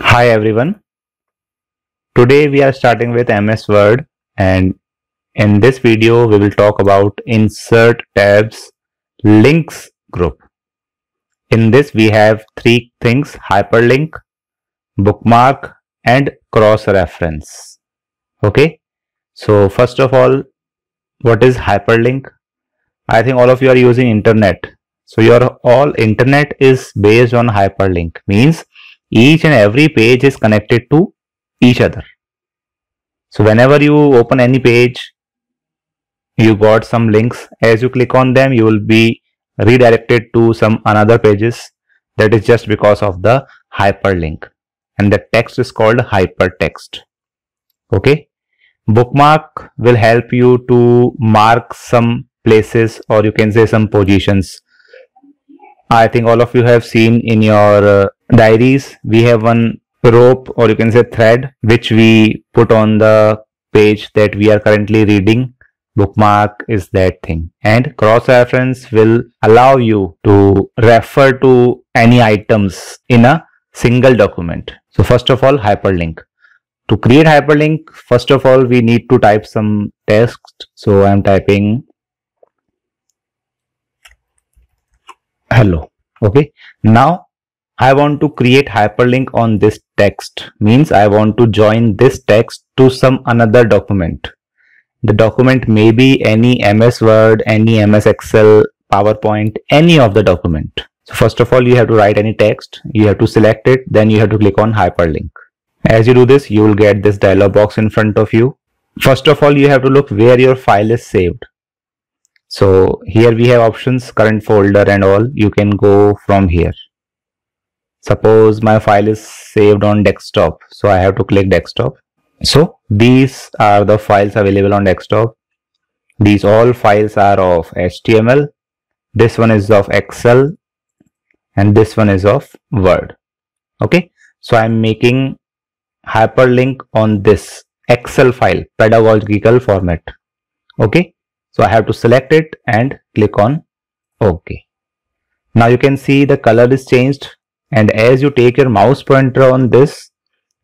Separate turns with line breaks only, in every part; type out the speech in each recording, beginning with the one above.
Hi everyone. Today we are starting with MS Word and in this video we will talk about insert tabs links group. In this we have three things hyperlink, bookmark and cross reference. Okay. So first of all what is hyperlink? I think all of you are using internet. So your all internet is based on hyperlink means each and every page is connected to each other. So whenever you open any page, you got some links. As you click on them, you will be redirected to some another pages. That is just because of the hyperlink. And the text is called hypertext. Okay. Bookmark will help you to mark some places or you can say some positions. I think all of you have seen in your uh, diaries we have one rope or you can say thread which we put on the page that we are currently reading. Bookmark is that thing. And cross reference will allow you to refer to any items in a single document. So first of all hyperlink. To create hyperlink first of all we need to type some text. So i'm typing hello okay now I want to create hyperlink on this text means I want to join this text to some another document. The document may be any MS Word, any MS Excel, PowerPoint, any of the document. So first of all, you have to write any text. You have to select it. Then you have to click on hyperlink. As you do this, you will get this dialog box in front of you. First of all, you have to look where your file is saved. So here we have options, current folder and all. You can go from here. Suppose my file is saved on desktop so I have to click desktop. So these are the files available on desktop. These all files are of HTML this one is of Excel and this one is of Word. Okay? So I'm making hyperlink on this Excel file pedagogical format. Okay so I have to select it and click on OK. Now you can see the color is changed. And as you take your mouse pointer on this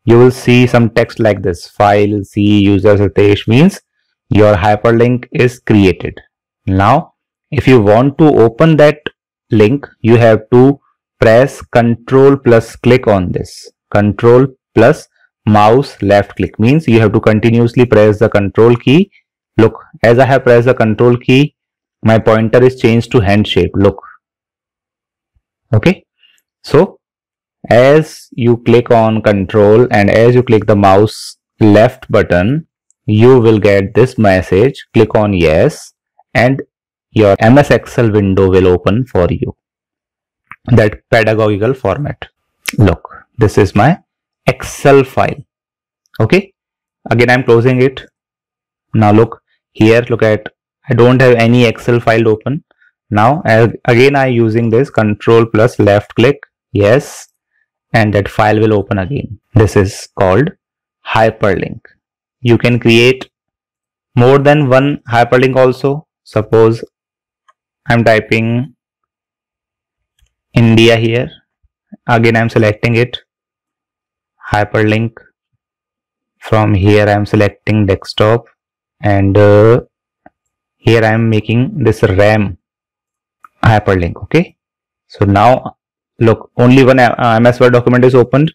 you will see some text like this. File c user Satish means your hyperlink is created. Now if you want to open that link you have to press control plus click on this. Control plus mouse left click means you have to continuously press the control key look as i have pressed the control key my pointer is changed to hand shape look okay so as you click on control and as you click the mouse left button, you will get this message. Click on yes and your MS Excel window will open for you. That pedagogical format. Look, this is my Excel file. Okay. Again, I'm closing it. Now look here, look at, I don't have any Excel file open. Now, again, I using this control plus left click. Yes and that file will open again. This is called hyperlink. You can create more than one hyperlink also. Suppose I'm typing India here. Again, I'm selecting it. Hyperlink. From here, I'm selecting desktop and uh, here I'm making this RAM hyperlink. Okay. So now look only one uh, MS Word document is opened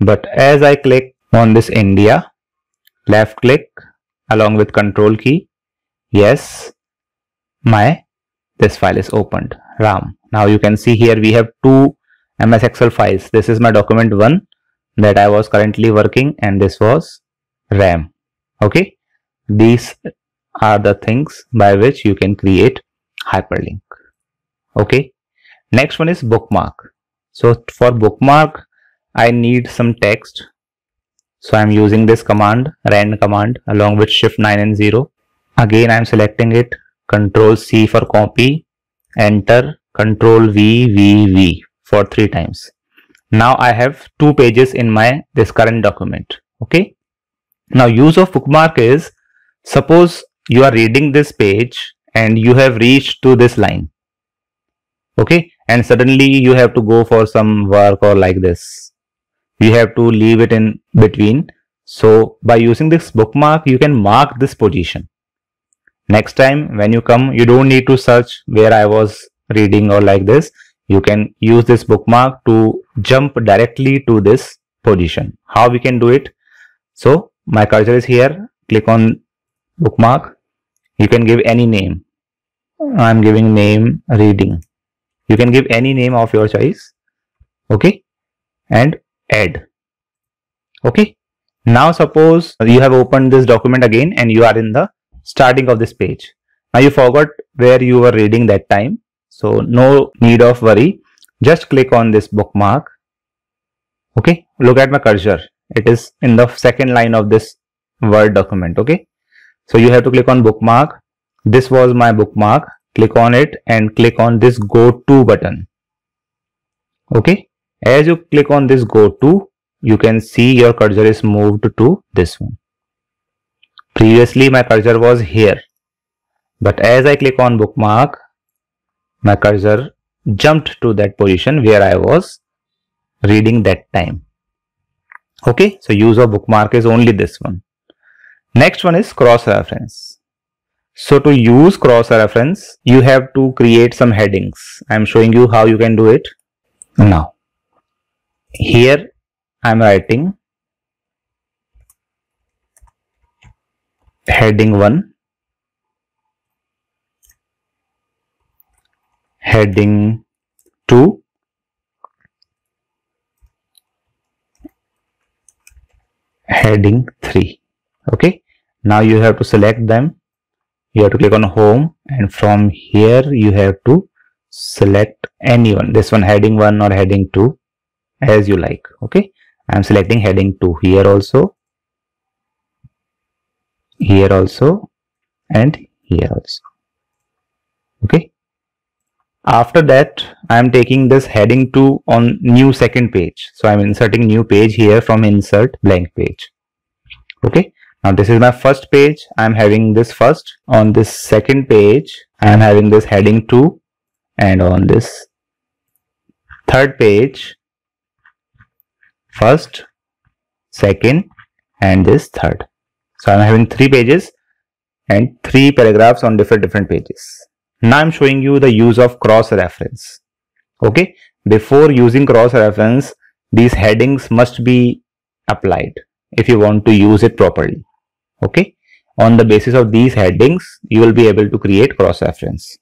but as I click on this India left click along with control key yes my this file is opened RAM now you can see here we have two MS Excel files this is my document 1 that I was currently working and this was RAM okay these are the things by which you can create hyperlink okay Next one is bookmark. So for bookmark, I need some text. So I'm using this command, rand command along with shift 9 and 0. Again, I'm selecting it, control C for copy, enter, control V, V, V for three times. Now I have two pages in my this current document. Okay. Now use of bookmark is suppose you are reading this page and you have reached to this line. Okay? And suddenly you have to go for some work or like this. You have to leave it in between. So by using this bookmark you can mark this position. Next time when you come you don't need to search where I was reading or like this. You can use this bookmark to jump directly to this position. How we can do it? So my cursor is here. Click on bookmark. You can give any name. I'm giving name reading. You can give any name of your choice. Okay? And add. Okay? Now suppose you have opened this document again and you are in the starting of this page. Now you forgot where you were reading that time. So no need of worry. Just click on this bookmark. Okay? Look at my cursor. It is in the second line of this word document. Okay so you have to click on bookmark this was my bookmark click on it and click on this go to button okay as you click on this go to, you can see your cursor is moved to this one. Previously my cursor was here. But as I click on bookmark, my cursor jumped to that position where I was reading that time. Okay, so use of bookmark is only this one. Next one is cross reference. So to use cross reference, you have to create some headings. I am showing you how you can do it now here I'm writing heading 1 heading 2 heading 3 okay. Now you have to select them. You have to click on home and from here you have to select anyone. This one heading 1 or heading 2 as you like. Okay. I'm selecting heading 2 here also. Here also and here also. Okay. After that i am taking this heading 2 on new second page. So i'm inserting new page here from insert blank page. Okay now this is my first page i'm having this first on this second page i am having this heading 2 and on this third page first, second and this third. So I'm having three pages and three paragraphs on different different pages. Now I'm showing you the use of cross reference. Okay, before using cross reference, these headings must be applied if you want to use it properly. Okay, on the basis of these headings, you will be able to create cross reference.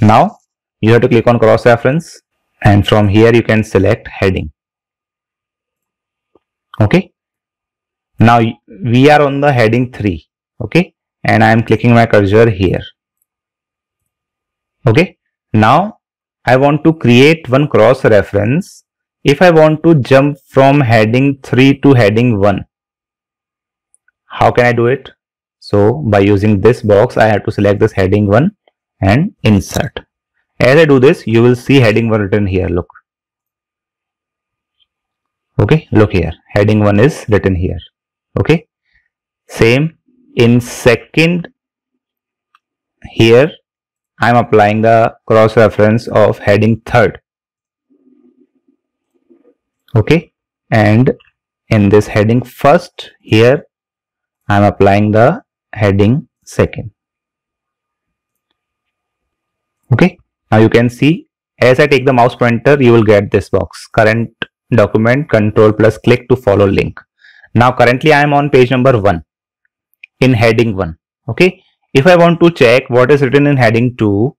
Now you have to click on cross reference and from here you can select heading. Okay? Now we are on the heading 3 okay? And i am clicking my cursor here. Okay? Now i want to create one cross reference if i want to jump from heading 3 to heading 1 how can i do it? So by using this box i have to select this heading 1 and insert. As i do this you will see heading 1 written here look. Okay look here. Heading 1 is written here. Okay? Same in second here I'm applying the cross reference of heading third. Okay? And in this heading first here I'm applying the heading second okay now you can see as I take the mouse pointer you will get this box current document control plus click to follow link. Now currently I am on page number 1 in heading 1. Okay. If I want to check what is written in heading 2,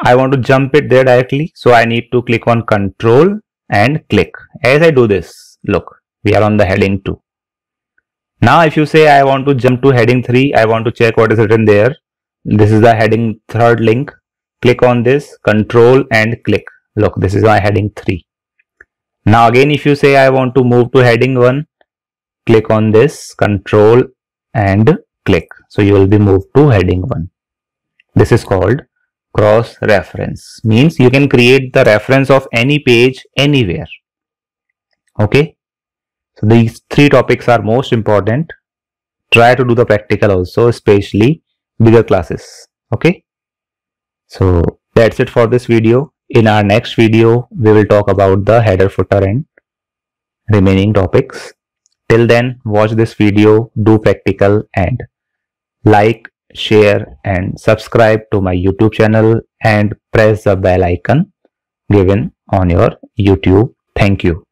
I want to jump it there directly. So I need to click on control and click. As I do this, look, we are on the heading 2. Now if you say I want to jump to heading 3, I want to check what is written there. This is the heading third link. Click on this, control and click. Look, this is my heading 3. Now again if you say I want to move to heading 1, click on this control and click. So you will be moved to heading 1. This is called cross reference. Means you can create the reference of any page anywhere. Okay. So these three topics are most important. Try to do the practical also, especially bigger classes. Okay. So that's it for this video. In our next video, we will talk about the header, footer and remaining topics. Till then, watch this video, do practical and like, share and subscribe to my YouTube channel and press the bell icon given on your YouTube. Thank you.